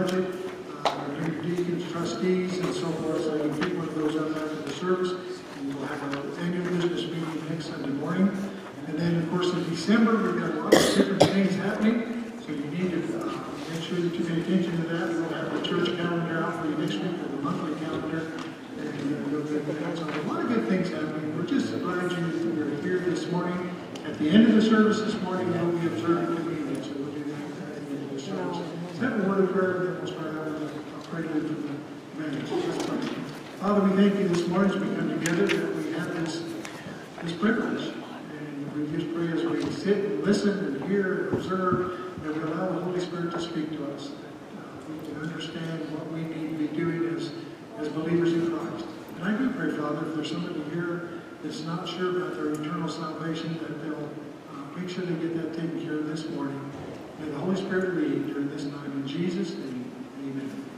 budget, uh, our deacons, trustees, and so forth, so you can one of those up after the service. And we'll have our annual business meeting next Sunday morning. And then, of course, in December, we've got a lot of different things happening, so you need to uh, make sure that you pay attention to that. We'll have the church calendar out for you next week, or the monthly calendar. And uh, you'll get that. So a lot of good things happening. We're just glad you were here this morning. At the end of the service this morning, we'll be observing communion, so we'll do that at the end of the service. Word of prayer? Prelude from the. Father, we thank you this morning as we come together that we have this, this privilege. And we just pray as we sit and listen and hear and observe, that we allow the Holy Spirit to speak to us. That we can understand what we need to be doing as, as believers in Christ. And I do pray, Father, if there's somebody here that's not sure about their eternal salvation, that they'll uh, make sure they get that taken care of this morning. May the Holy Spirit lead during this time. In Jesus' name, amen.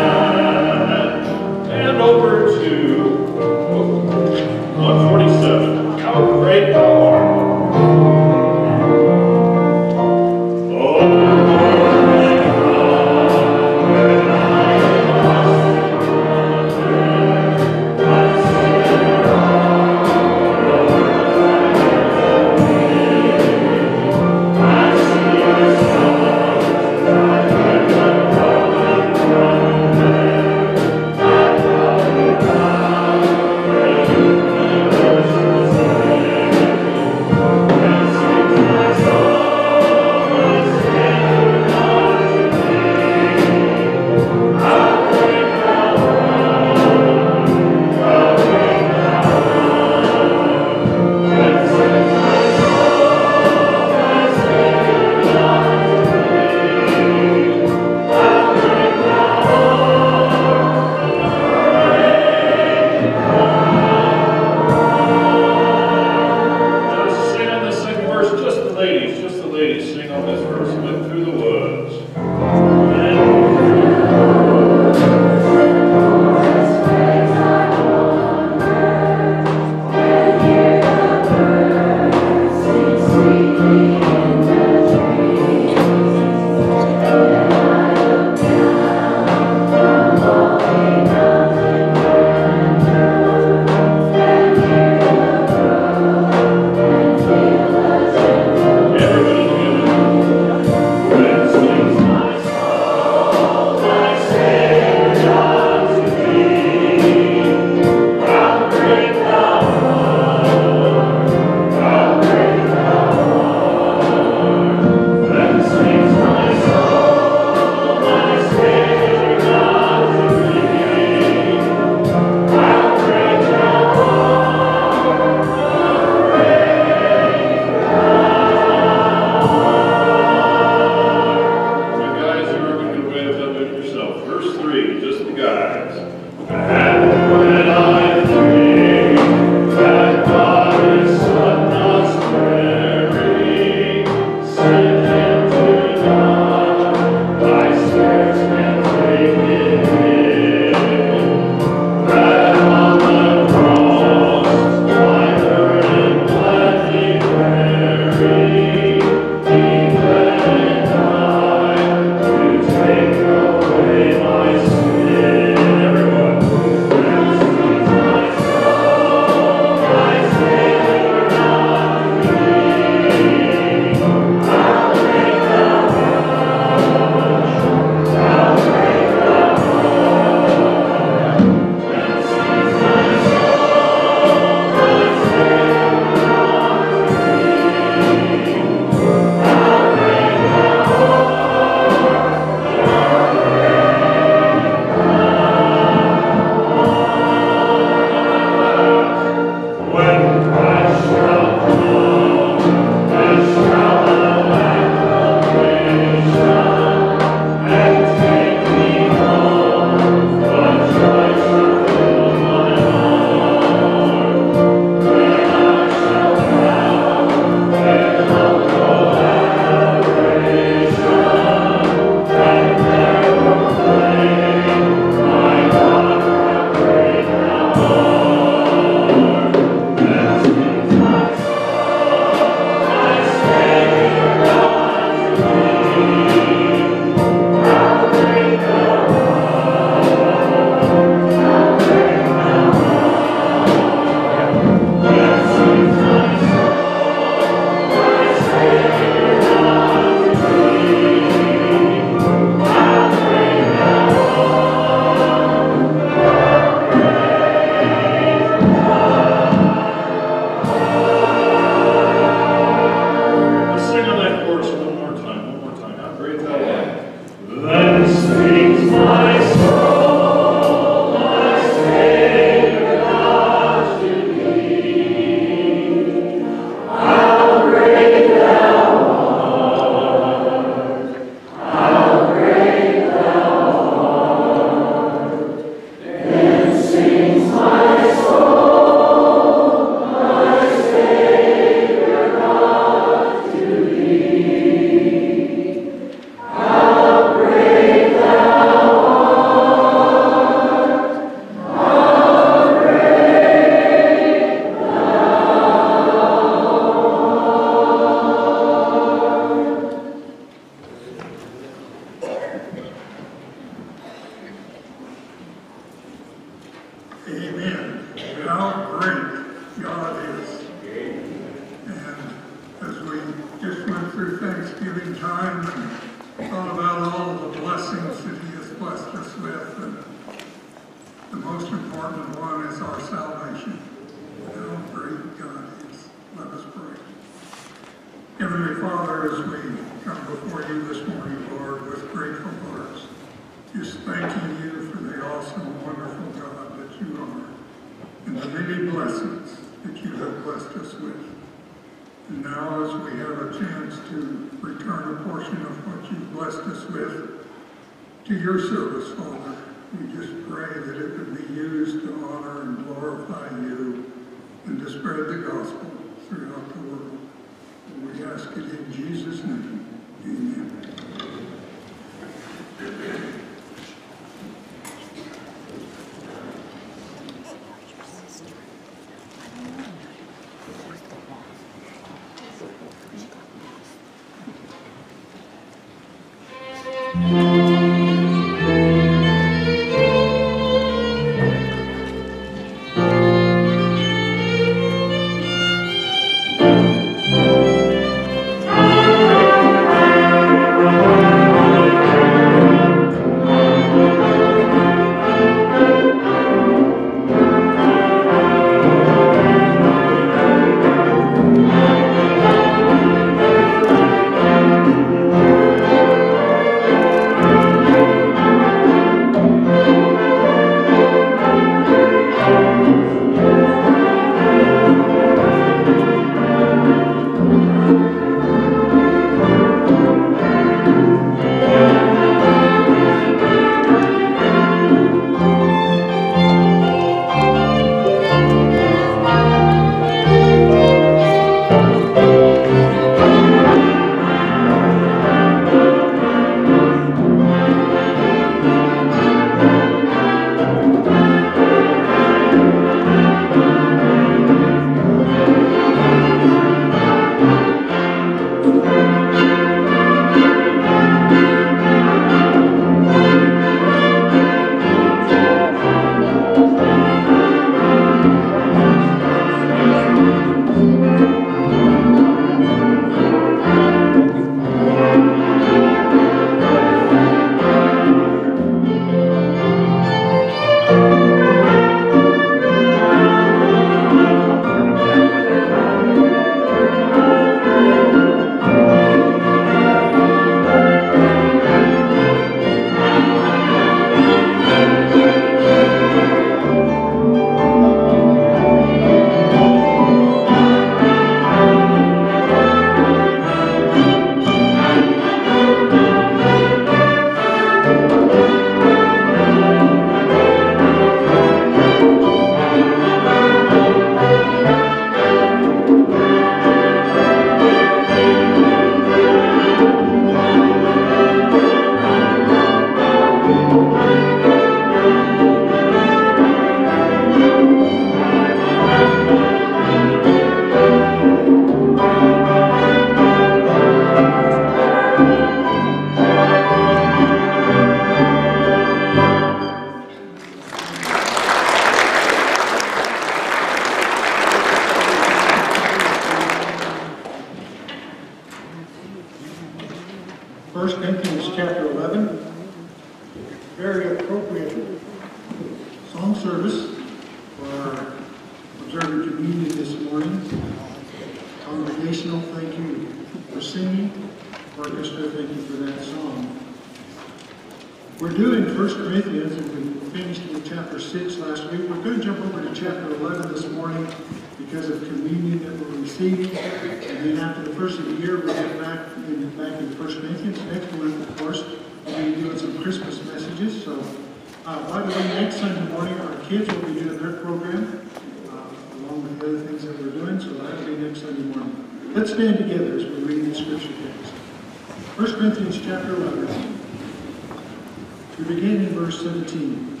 We begin in verse 17.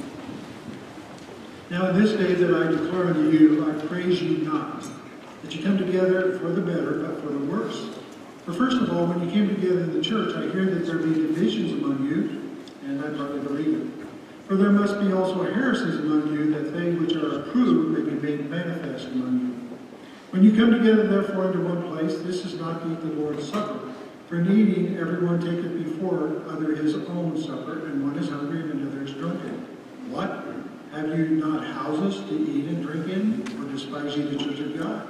Now in this day that I declare unto you, I praise you not, that you come together for the better, but for the worse. For first of all, when you came together in the church, I hear that there be divisions among you, and I partly believe it. For there must be also heresies among you, that they which are approved may be made manifest among you. When you come together, therefore, into one place, this is not to eat the Lord's Supper. For in eating everyone taketh before other his own supper, and one is hungry and another is drunken. What? Have you not houses to eat and drink in? Or despise ye the church of God?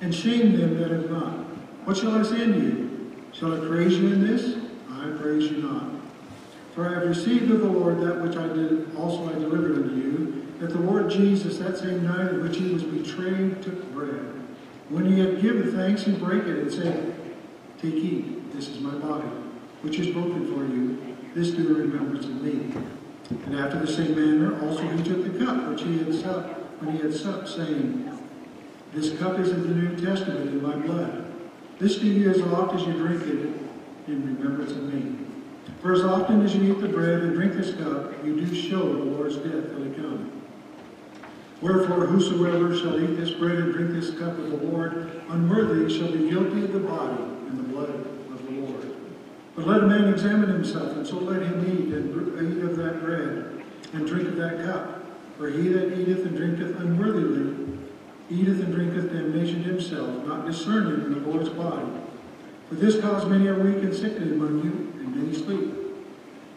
And shame them that have not. What shall I say unto you? Shall I praise you in this? I praise you not. For I have received of the Lord that which I did also I delivered unto you, that the Lord Jesus, that same night in which he was betrayed, took bread. When he had given thanks, he brake it and said, Take, eat, this is my body, which is broken for you. This do in remembrance of me. And after the same manner also he took the cup which he had supped, when he had supped, saying, This cup is of the New Testament in my blood. This do ye as oft as you drink it in remembrance of me. For as often as you eat the bread and drink this cup, you do show the Lord's death till he come. Wherefore, whosoever shall eat this bread and drink this cup of the Lord unworthy shall be guilty of the body and the blood. But let a man examine himself, and so let him eat and eat of that bread and drink of that cup. For he that eateth and drinketh unworthily eateth and drinketh damnation himself, not discerning the Lord's body. For this cause many are weak and sickly among you, and many sleep.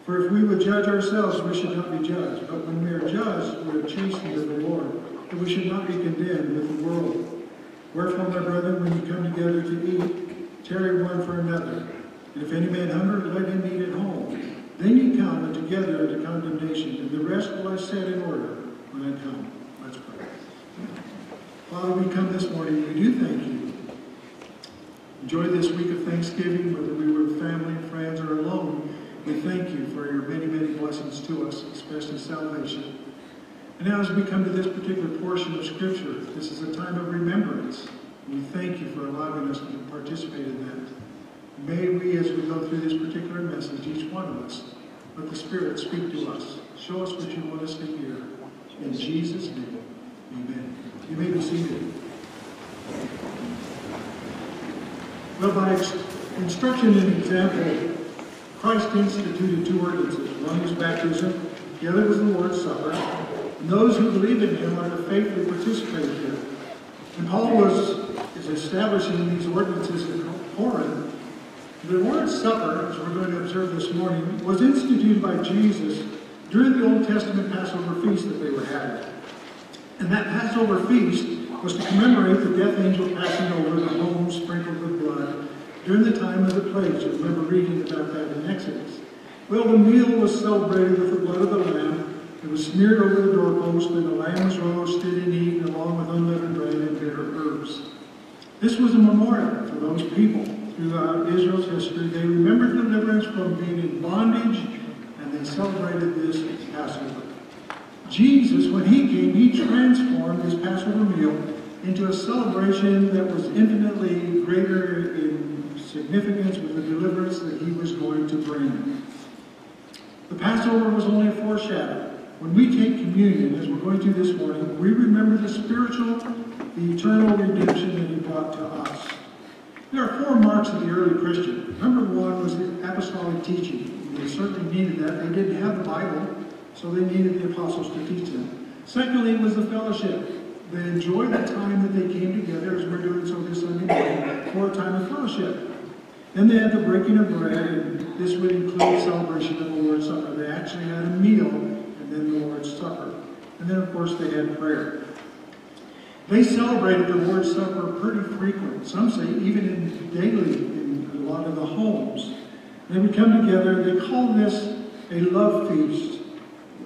For if we would judge ourselves, we should not be judged. But when we are judged, we are chastened of the Lord, that we should not be condemned with the world. Wherefore, my brethren, when you come together to eat, tarry one for another. And if any man hunger, let him eat at home. Then ye come and together into condemnation, and the rest will I set in order when I come. Let's pray. Father, we come this morning, we do thank you. Enjoy this week of Thanksgiving, whether we were with family, friends, or alone. We thank you for your many, many blessings to us, especially salvation. And now as we come to this particular portion of Scripture, this is a time of remembrance. We thank you for allowing us to participate in that. May we, as we go through this particular message, each one of us, let the Spirit speak to us. Show us what you want us to hear. In Jesus' name, amen. You may be seated. Well, by instruction and example, Christ instituted two ordinances. One was baptism, the other was the Lord's Supper. And those who believe in him are faithfully participate in here. And Paul was is establishing these ordinances in Corinth. The Lord's Supper, as we're going to observe this morning, was instituted by Jesus during the Old Testament Passover feast that they were having. And that Passover feast was to commemorate the death angel passing over the home sprinkled with blood during the time of the plagues. You remember reading about that in Exodus. Well, the meal was celebrated with the blood of the lamb. It was smeared over the doorpost, and the lamb was roasted and eaten along with unleavened bread and bitter herbs. This was a memorial for those people throughout Israel's history. They remembered deliverance from being in bondage, and they celebrated this Passover. Jesus, when he came, he transformed his Passover meal into a celebration that was infinitely greater in significance with the deliverance that he was going to bring. The Passover was only a foreshadow. When we take communion, as we're going through this morning, we remember the spiritual, the eternal redemption that he brought to us. There are four marks of the early Christian. Number one was the apostolic teaching. They certainly needed that. They didn't have the Bible, so they needed the apostles to teach them. Secondly it was the fellowship. They enjoyed the time that they came together, as we're doing so this Sunday morning, for a time of fellowship. Then they had the breaking of bread, and this would include celebration of the Lord's Supper. They actually had a meal, and then the Lord's Supper. And then, of course, they had prayer. They celebrated the Lord's Supper pretty frequent. Some say even in daily in a lot of the homes. They would come together. They called this a love feast.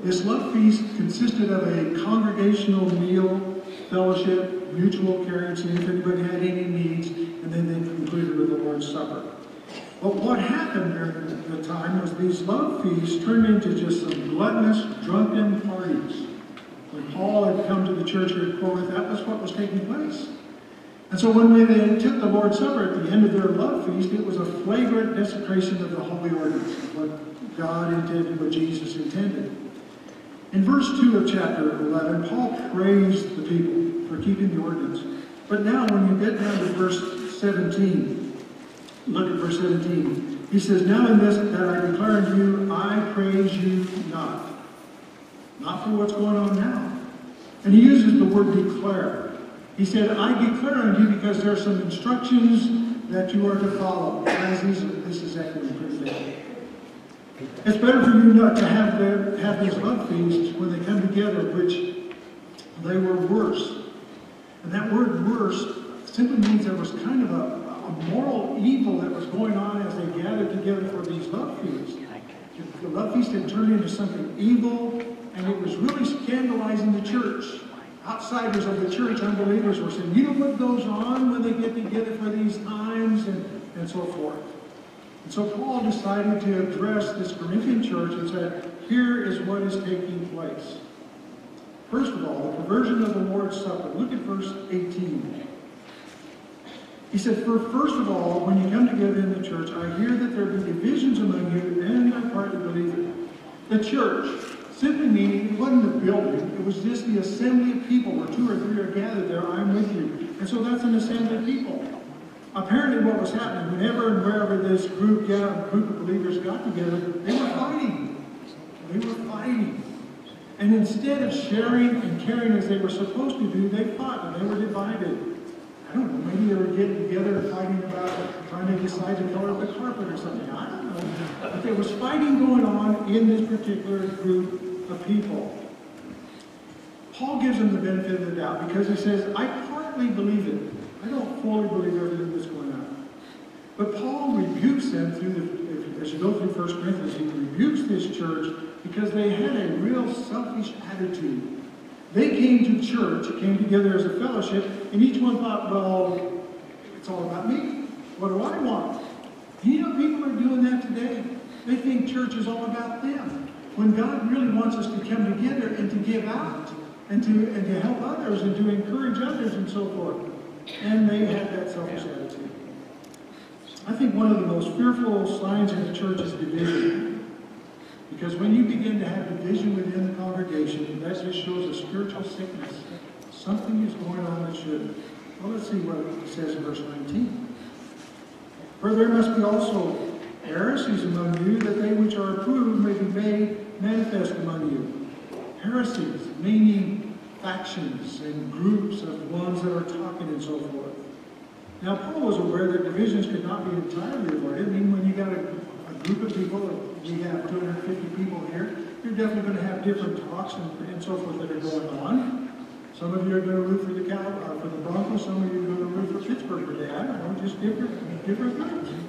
This love feast consisted of a congregational meal, fellowship, mutual caring, seeing if anybody had any needs, and then they concluded with the Lord's Supper. But what happened during the time was these love feasts turned into just some gluttonous, drunken parties. When Paul had come to the church at Corinth, that was what was taking place. And so when they took the Lord's Supper at the end of their love feast, it was a flagrant desecration of the holy ordinance, what God intended, what Jesus intended. In verse 2 of chapter 11, Paul praised the people for keeping the ordinance. But now when you get down to verse 17, look at verse 17. He says, Now in this that I declare unto you, I praise you not. Not for what's going on now. And he uses the word declare. He said, I declare unto you because there are some instructions that you are to follow. Guys, this is echoing pretty bad. It's better for you not to have the, have these love feasts when they come together, which they were worse. And that word worse simply means there was kind of a, a moral evil that was going on as they gathered together for these love feasts. The love feast had turned into something evil, and it was really scandalizing the church. Outsiders of the church, unbelievers, were saying, you know what goes on when they get together for these times, and, and so forth. And so Paul decided to address this Corinthian church and said, here is what is taking place. First of all, the perversion of the Lord's Supper. Look at verse 18. He said, For first of all, when you come together in the church, I hear that there be divisions among you, and I partly believe it. The church, simply meaning it wasn't a building, it was just the assembly of people where two or three are gathered there, I'm with you. And so that's an assembly of people. Apparently what was happening, whenever and wherever this group, yeah, group of believers got together, they were fighting. They were fighting. And instead of sharing and caring as they were supposed to do, they fought and they were divided. I don't know, maybe they were getting together fighting about trying to decide the color of the carpet or something. I don't know. But there was fighting going on in this particular group of people. Paul gives them the benefit of the doubt because he says, I partly believe it. I don't fully believe everything that's going on. But Paul rebukes them through the, as you go through 1 Corinthians, he rebukes this church because they had a real selfish attitude. They came to church, came together as a fellowship, and each one thought, well, it's all about me. What do I want? You know, people are doing that today. They think church is all about them. When God really wants us to come together and to give out and to, and to help others and to encourage others and so forth. And they have that selfish attitude. I think one of the most fearful signs in the church is division. Because when you begin to have division within the congregation, that just shows a spiritual sickness. Something is going on that shouldn't. Well, let's see what it says in verse 19. For there must be also heresies among you, that they which are approved may be made manifest among you. Heresies, meaning factions and groups of ones that are talking and so forth. Now, Paul was aware that divisions could not be entirely avoided. I mean, when you got a, a group of people, we have 250 people here, you're definitely going to have different talks and, and so forth that are going on. Some of you are going to root for the Cow, uh, for the Broncos. Some of you are going to root for Pittsburgh today. I don't know, just different, different things.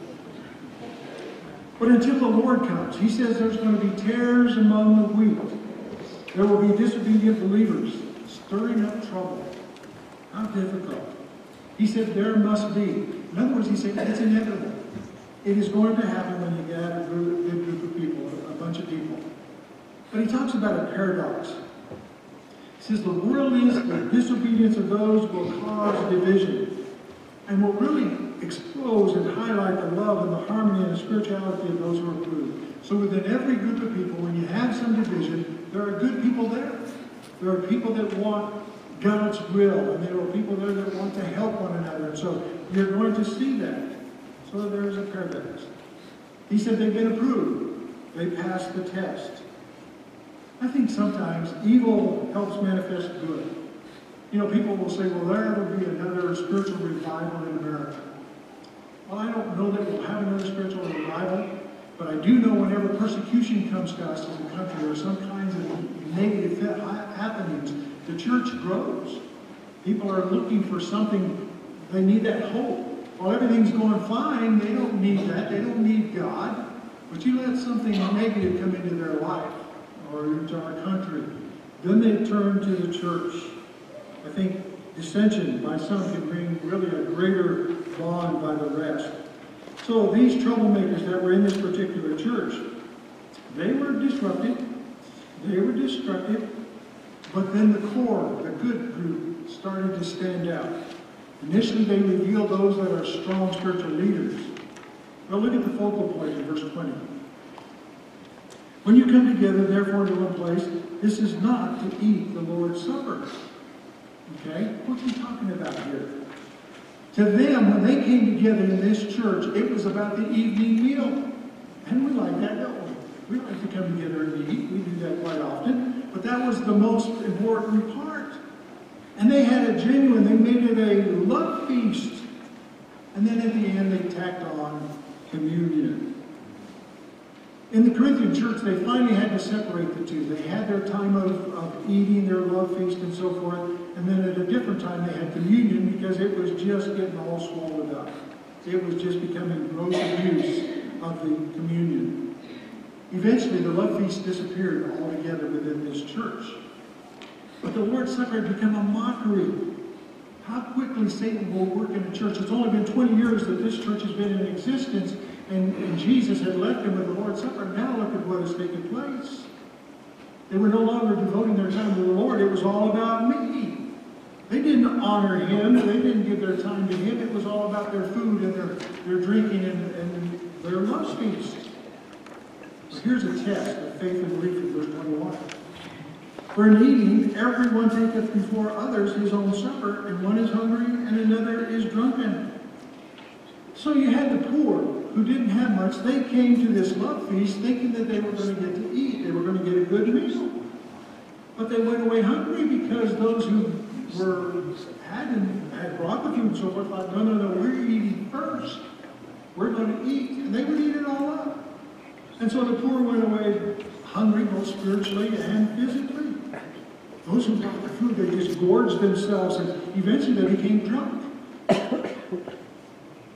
But until the Lord comes, He says there's going to be tares among the wheat. There will be disobedient believers stirring up trouble. How difficult. He said there must be. In other words, he said it's inevitable. It is going to happen when you gather a group, group of people, a bunch of people. But he talks about a paradox. He says the worldliness and disobedience of those will cause division and will really expose and highlight the love and the harmony and the spirituality of those who are approved. So within every group of people, when you have some division, there are good people there. There are people that want God's will, and there are people there that want to help one another. And so you're going to see that. So there is a paradox. He said they've been approved. They passed the test. I think sometimes evil helps manifest good. You know, people will say, well, there will be another spiritual revival in America. Well, I don't know that we'll have another spiritual revival, but I do know whenever persecution comes to us as a country or some kinds of negative happenings, the church grows. People are looking for something, they need that hope. While everything's going fine, they don't need that. They don't need God. But you let something negative come into their life or into our country, then they turn to the church. I think dissension by some can bring really a greater bond by the rest. So these troublemakers that were in this particular church, they were disruptive, they were destructive, but then the core, the good group, started to stand out. Initially, they reveal those that are strong spiritual leaders. But look at the focal point in verse 20. When you come together, therefore, to one place, this is not to eat the Lord's Supper. Okay? What's he talking about here? To them, when they came together in this church, it was about the evening meal. And we like that, don't we? We like to come together and eat. We do that quite often. But that was the most important part. And they had a genuine. They made it a love feast. And then at the end, they tacked on communion. In the Corinthian church, they finally had to separate the two. They had their time of, of eating their love feast and so forth, and then at a different time they had communion because it was just getting all swallowed up. It was just becoming gross abuse of the communion. Eventually, the love feast disappeared altogether within this church. But the Lord's Supper had become a mockery. How quickly Satan will work in a church. It's only been 20 years that this church has been in existence, and, and Jesus had left them with the Lord's Supper. Now look at what has taken place. They were no longer devoting their time to the Lord. It was all about me. They didn't honor him. They didn't give their time to him. It was all about their food and their, their drinking and, and their love feast. But here's a test of faith and belief in verse 21. For in eating, everyone taketh before others his own supper, and one is hungry and another is drunken. So you had the poor who didn't have much. They came to this love feast thinking that they were going to get to eat. They were going to get a good meal. But they went away hungry because those who were had had the food and so forth thought, no, no, no, we're eating first. We're going to eat. And they would eat it all up. And so the poor went away hungry both spiritually and physically. Those who brought the food, they just gorged themselves and eventually they became drunk.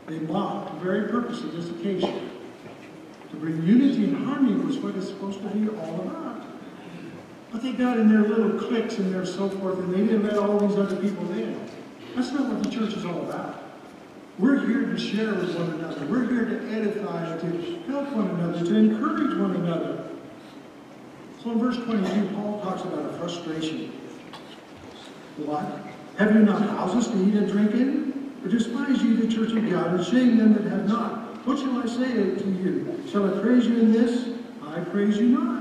They mocked the very purpose of this occasion. To bring unity and harmony was what it's supposed to be all about. But they got in their little cliques and their so forth, and they didn't let all these other people in. That's not what the church is all about. We're here to share with one another. We're here to edify, to help one another, to encourage one another. So in verse 22, Paul talks about a frustration. What? Have you not houses to eat and drink in? Or despise ye the church of God, and shame them that have not? What shall I say to you? Shall I praise you in this? I praise you not.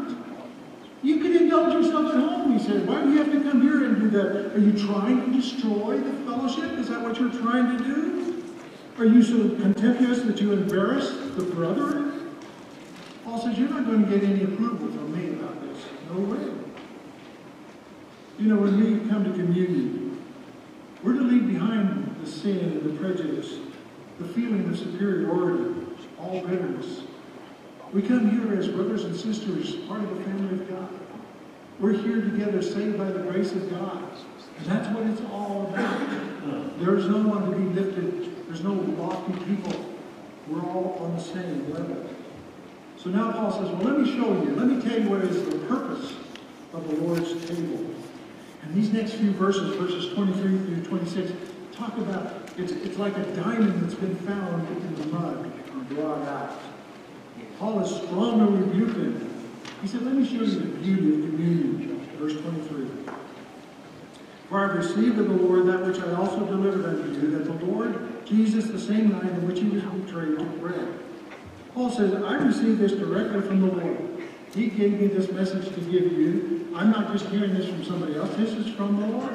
You can indulge yourself at home, he said. Why do you have to come here and do that? Are you trying to destroy the fellowship? Is that what you're trying to do? Are you so contemptuous that you embarrass the brethren? Paul says, You're not going to get any approval from me about this. No way. You know, when we come to communion, we're to leave behind the sin and the prejudice, the feeling of superiority, all bitterness. We come here as brothers and sisters, part of the family of God. We're here together, saved by the grace of God. And that's what it's all about. There's no one to be lifted. There's no lofty people. We're all on the same level. So now Paul says, well, let me show you. Let me tell you what is the purpose of the Lord's table. And these next few verses, verses 23 through 26, talk about, it's, it's like a diamond that's been found in the mud or brought out. Paul is strongly rebuking. He said, let me show you the beauty of communion. Verse 23. For I received of the Lord that which I also delivered unto you, that the Lord Jesus, the same night in which he was betrayed, took bread. Paul says, I received this directly from the Lord. He gave me this message to give you. I'm not just hearing this from somebody else. This is from the Lord.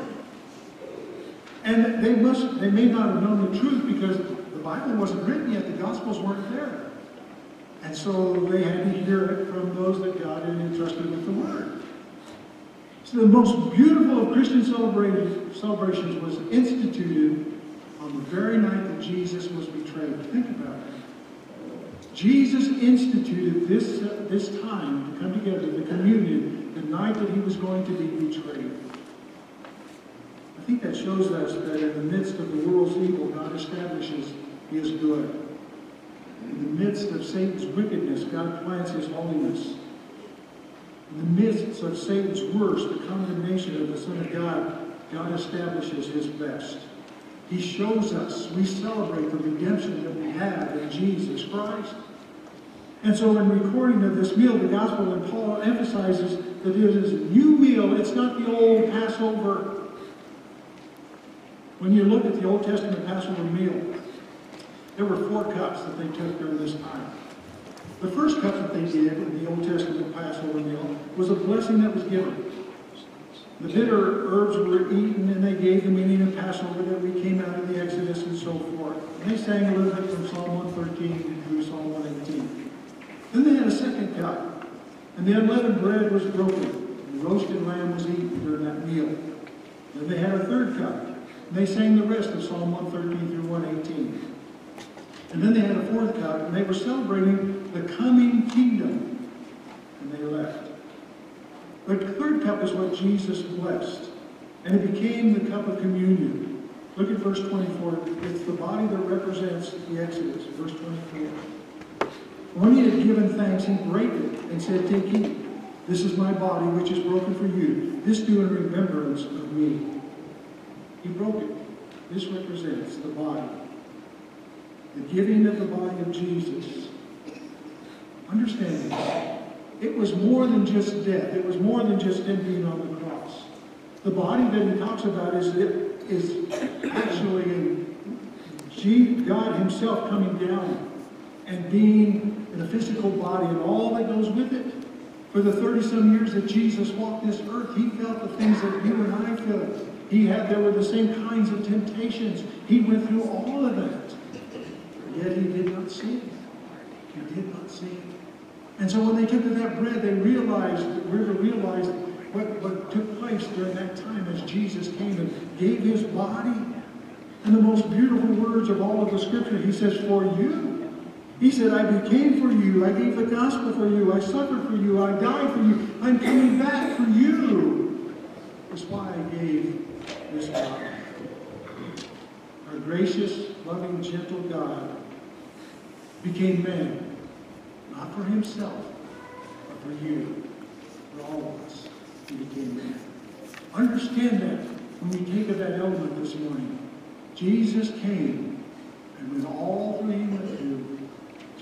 And they must, they may not have known the truth because the Bible wasn't written yet. The Gospels weren't there. And so they had to hear it from those that God had entrusted with the Word. So the most beautiful of Christian celebrations was instituted on the very night that Jesus was betrayed. Think about it. Jesus instituted this, uh, this time to come together, the communion, the night that he was going to be betrayed. I think that shows us that in the midst of the world's evil, God establishes his good. In the midst of Satan's wickedness, God plants his holiness. In the midst of Satan's worst, the condemnation of the Son of God, God establishes his best. He shows us, we celebrate the redemption that we have in Jesus Christ. And so in recording of this meal, the gospel and Paul emphasizes that it is a new meal. It's not the old Passover. When you look at the Old Testament Passover meal, there were four cups that they took during this time. The first cup that they did in the Old Testament Passover meal was a blessing that was given. The bitter herbs were eaten and they gave the meaning of Passover that we came out of the Exodus and so forth. And they sang a little bit from Psalm 113 through Psalm 118. Then they had a second cup, and the unleavened bread was broken. The roasted lamb was eaten during that meal. Then they had a third cup. And they sang the rest of Psalm 113 through 118. And then they had a fourth cup, and they were celebrating the coming kingdom. And they left. But the third cup is what Jesus blessed. And it became the cup of communion. Look at verse 24. It's the body that represents the Exodus. Verse 24. When he had given thanks, he brake it and said, Take, eat. This is my body, which is broken for you. This do in remembrance of me. He broke it. This represents the body. The giving of the body of Jesus. Understand this. It was more than just death. It was more than just him being on the cross. The body that he talks about is, is actually God himself coming down and being in a physical body and all that goes with it. For the 30 some years that Jesus walked this earth, he felt the things that you and I felt. He had, there were the same kinds of temptations. He went through all of that. Yet he did not see it. He did not see it. And so when they took of that bread, they realized, we realized what, what took place during that time as Jesus came and gave his body. And the most beautiful words of all of the scripture, he says, for you. He said, I became for you. I gave the gospel for you. I suffered for you. I died for you. I'm coming back for you. That's why I gave this body. Our gracious, loving, gentle God became man, not for himself, but for you, for all of us. He became man. Understand that when we take of that element this morning. Jesus came, and when all that he went through,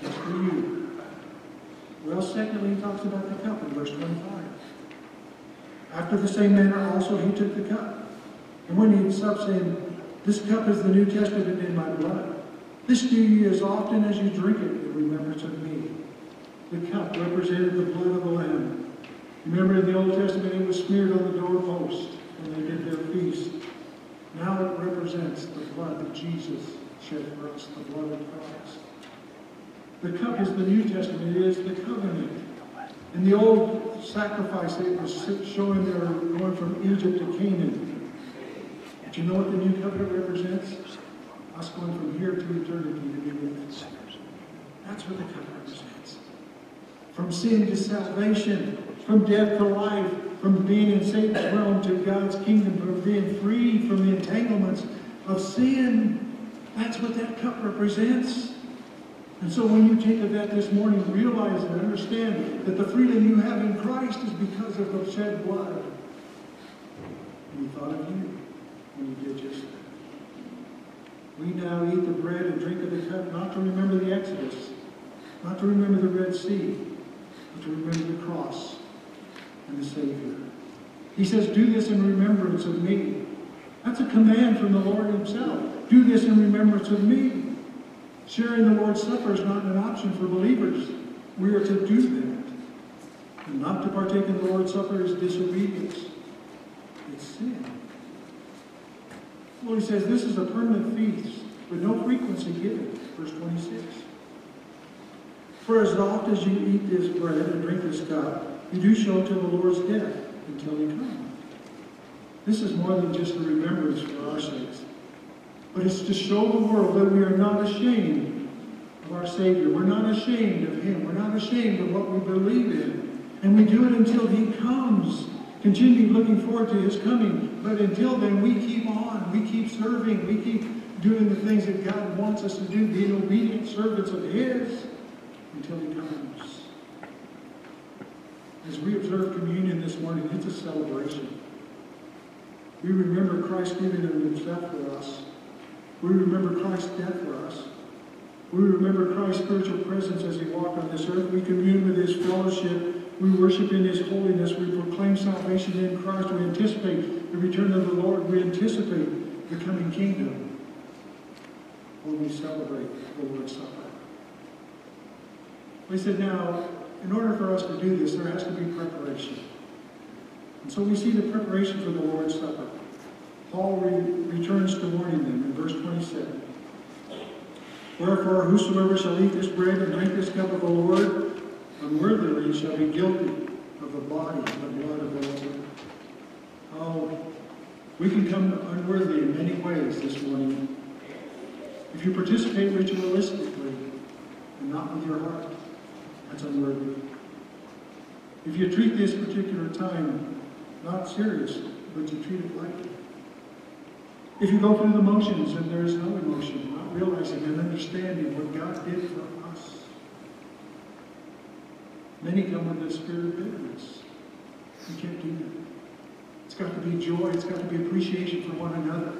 just for you. Well, secondly, he talks about the cup in verse 25. After the same manner also he took the cup. And when he had saying, This cup is the New Testament in my blood. This do ye as often as you drink it in remembrance of me. The cup represented the blood of the Lamb. Remember in the Old Testament it was smeared on the doorpost when they did their feast. Now it represents the blood that Jesus shed for us, the blood of Christ. The cup is the New Testament. It is the covenant. In the old sacrifice, it was showing they were going from Egypt to Canaan. But you know what the new covenant represents? Us going from here to eternity to be with it. That's what the covenant represents. From sin to salvation, from death to life, from being in Satan's realm to God's kingdom, from being free from the entanglements of sin. That's what that cup represents. And so when you take of that this morning, realize and understand that the freedom you have in Christ is because of the shed blood. And he thought of you when you did just that. We now eat the bread and drink of the cup not to remember the Exodus, not to remember the Red Sea, but to remember the cross and the Savior. He says, do this in remembrance of me. That's a command from the Lord himself. Do this in remembrance of me. Sharing the Lord's Supper is not an option for believers. We are to do that. And not to partake in the Lord's Supper is disobedience. It's sin. Well, he says this is a permanent feast with no frequency given. Verse 26. For as oft as you eat this bread and drink this cup, you do show to the Lord's death until he comes. This is more than just a remembrance for our sakes. But it's to show the world that we are not ashamed of our Savior. We're not ashamed of Him. We're not ashamed of what we believe in. And we do it until He comes. Continue looking forward to His coming. But until then, we keep on. We keep serving. We keep doing the things that God wants us to do, being obedient servants of His until He comes. As we observe communion this morning, it's a celebration. We remember Christ giving Himself for us. We remember Christ's death for us. We remember Christ's spiritual presence as he walked on this earth. We commune with his fellowship. We worship in his holiness. We proclaim salvation in Christ. We anticipate the return of the Lord. We anticipate the coming kingdom when we celebrate the Lord's Supper. We said, now, in order for us to do this, there has to be preparation. And so we see the preparation for the Lord's Supper. Paul re returns to warning them in verse 27. Wherefore, whosoever shall eat this bread and drink this cup of the Lord unworthily shall be guilty of the body and the blood of the Lord. Oh, we can come unworthy in many ways this morning. If you participate ritualistically and not with your heart, that's unworthy. If you treat this particular time not serious, but you treat it lightly. If you go through the motions and there is no emotion, not realizing and understanding what God did for us. Many come with the spirit of bitterness. You can't do that. It's got to be joy. It's got to be appreciation for one another.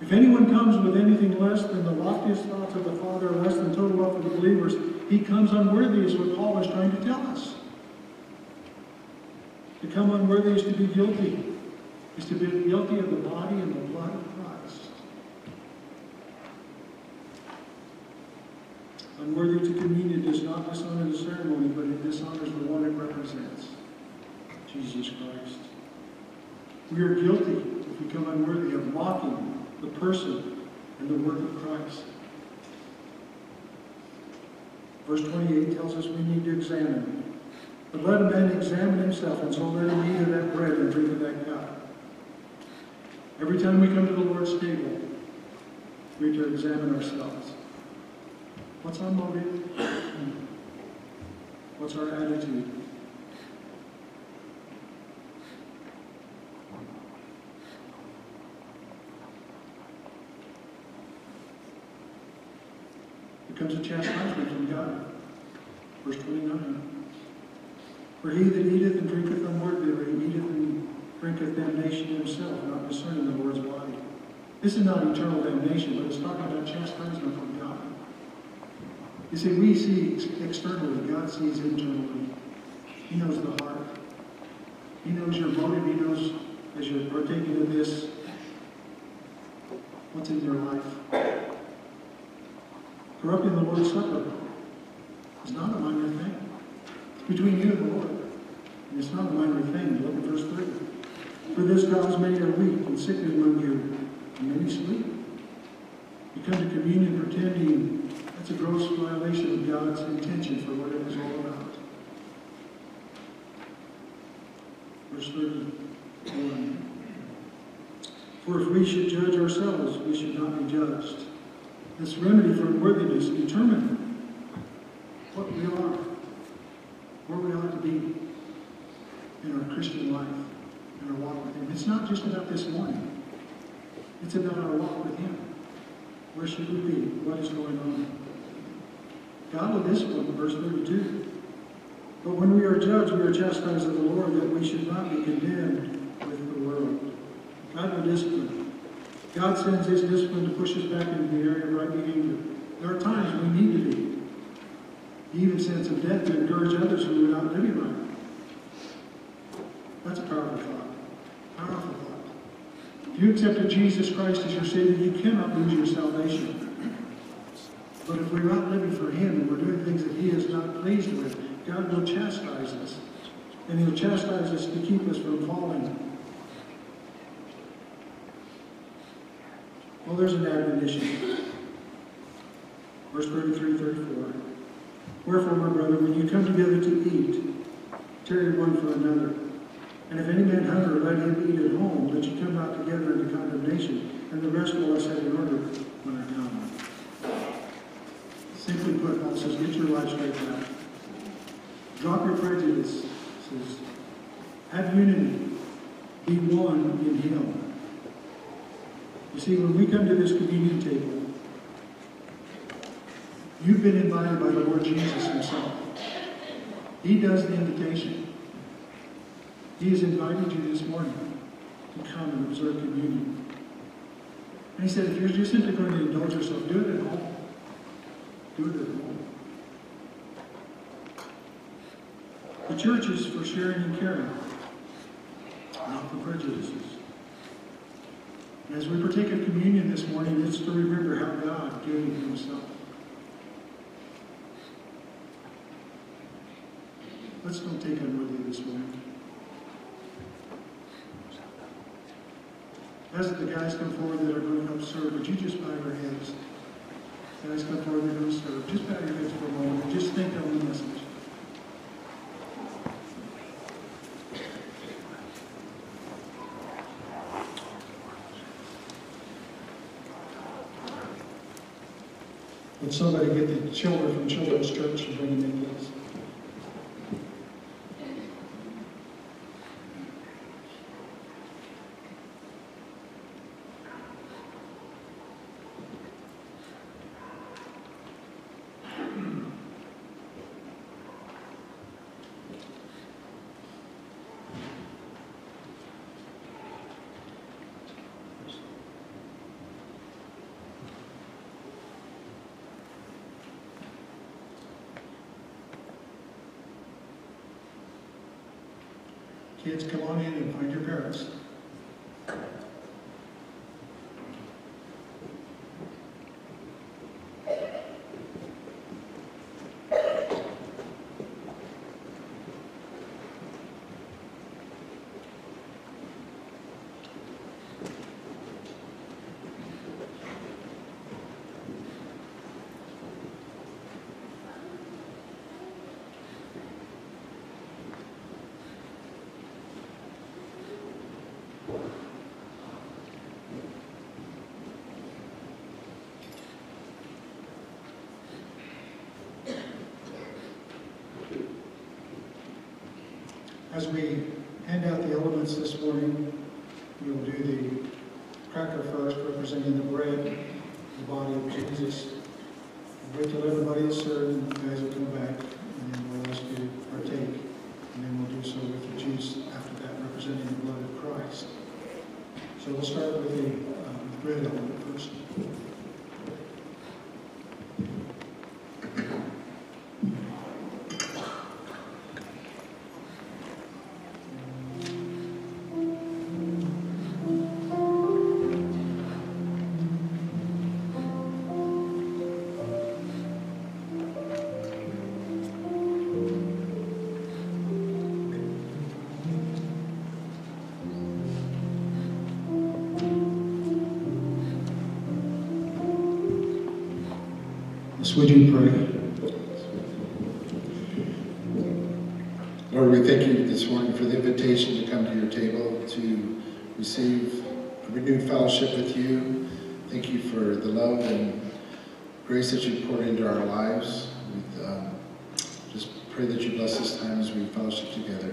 If anyone comes with anything less than the loftiest thoughts of the Father, or less than total love for the believers, he comes unworthy, is what Paul is trying to tell us. To come unworthy is to be guilty, is to be guilty of the body and the blood of Christ. Unworthy to communion does not dishonor the ceremony, but it dishonors the one it represents, Jesus Christ. We are guilty if we come unworthy of mocking the person and the work of Christ. Verse 28 tells us we need to examine. But let a man examine himself, and so let him eat of that bread and drink of that cup. Every time we come to the Lord's table, we are to examine ourselves. What's our motive? What's our attitude? It comes a chastisement from God. Verse 29. For he that eateth and drinketh unworthily eateth and drinketh damnation himself, not discerning the Lord's body. This is not eternal damnation, but it's talking about chastisement. You see, we see ex- externally, God sees internally. He knows the heart. He knows your motive. He knows as you're partaking of this, what's in your life. Corrupting the Lord's Supper is not a minor thing. It's between you and the Lord. And it's not a minor thing. Look at verse 3. For this cause many are weak and sick among you, and many sleep. You come to communion pretending that's a gross violation of God's intention for what it is all about. Verse 31. For if we should judge ourselves, we should not be judged. This remedy for unworthiness determine what we are, where we ought to be in our Christian life, in our walk with Him. It's not just about this morning. It's about our walk with Him. Where should we be? What is going on? God will discipline, verse 32. But when we are judged, we are chastised of the Lord that we should not be condemned with the world. God will discipline. God sends His discipline to push us back into the area of right behavior. There are times we need to be. He even sends some death to encourage others who are not living right. That's a powerful thought. Powerful thought. If you accepted Jesus Christ as your Savior, you cannot lose your salvation. But if we're not living for Him and we're doing things that He is not pleased with, God will chastise us. And He'll chastise us to keep us from falling. Well, there's an admonition. Verse 33, 34. Wherefore, my brother, when you come together to eat, tarry one for another. And if any man hunger, let him eat at home, that you come not together into condemnation, and the rest will I set in order when I come. Simply put, Paul says, get your life straightened out. Drop your prejudices. Have unity. Be one in Him. You see, when we come to this communion table, you've been invited by the Lord Jesus Himself. He does the invitation. He has invited you this morning to come and observe communion. And He said, if you're just simply going to indulge yourself, do it at home. Do. The church is for sharing and caring, not for prejudices. As we partake of communion this morning, it's to remember how God gave Himself. Let's don't take unworthy this morning. As the guys come forward that are going to help serve, would you just bow your heads? guys come forward, they're going to serve. Just bow your heads for a moment and just think on the message. Would somebody get the children from Children's Church and bring them in, please? Come on in and find your parents. As we hand out the elements this morning, we do pray. Lord, we thank you this morning for the invitation to come to your table to receive a renewed fellowship with you. Thank you for the love and grace that you poured into our lives. We um, just pray that you bless this time as we fellowship together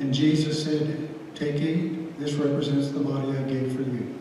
And Jesus said, Take, it. this represents the body I gave for you.